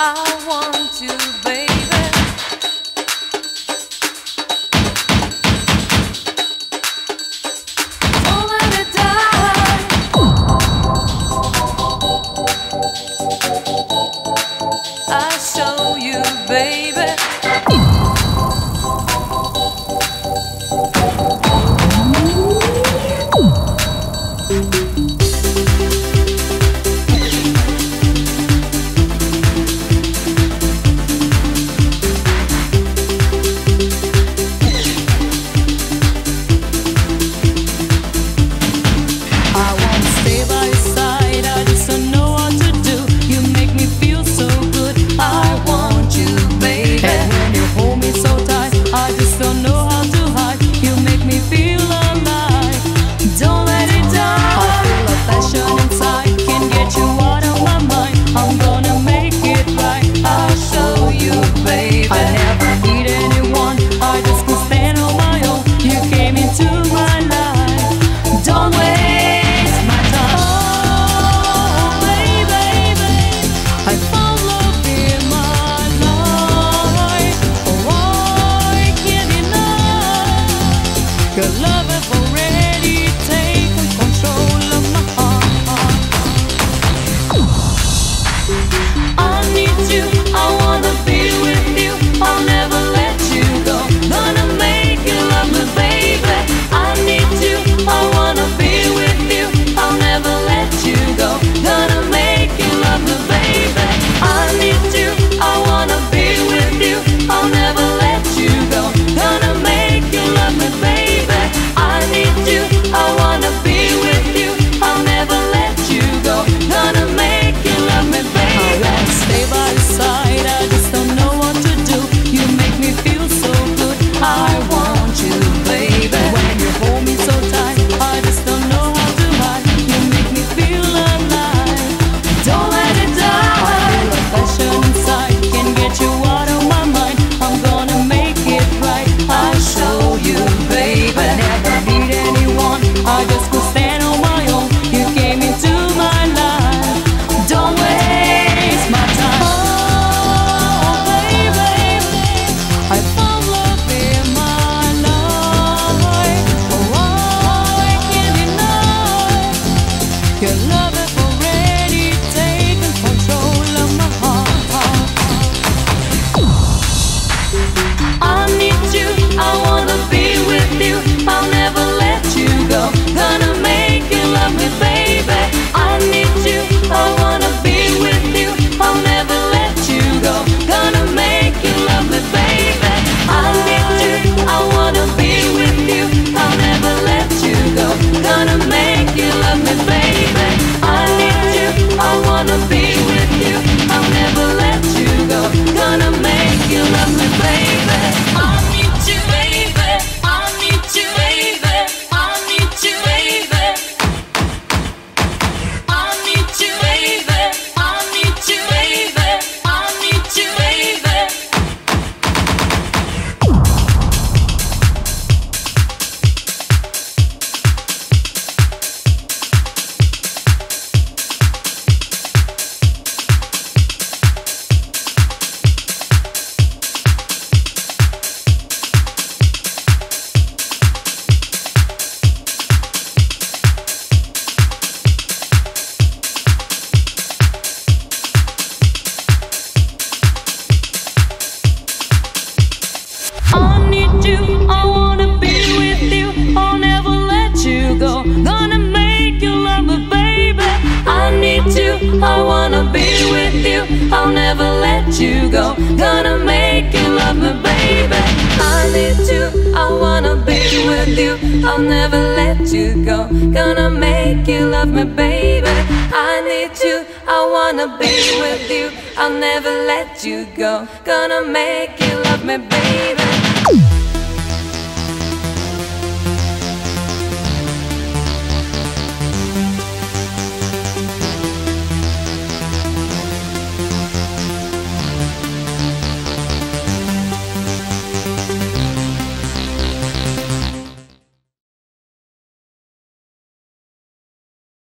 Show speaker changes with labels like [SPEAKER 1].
[SPEAKER 1] I
[SPEAKER 2] want to, baby. I wanna be with you, I'll never let you go. Gonna make you love me, baby. I need you, I wanna be with you, I'll never let you go. Gonna make you love me, baby. I need you, I wanna be with you, I'll never let you go. Gonna make you love me, baby.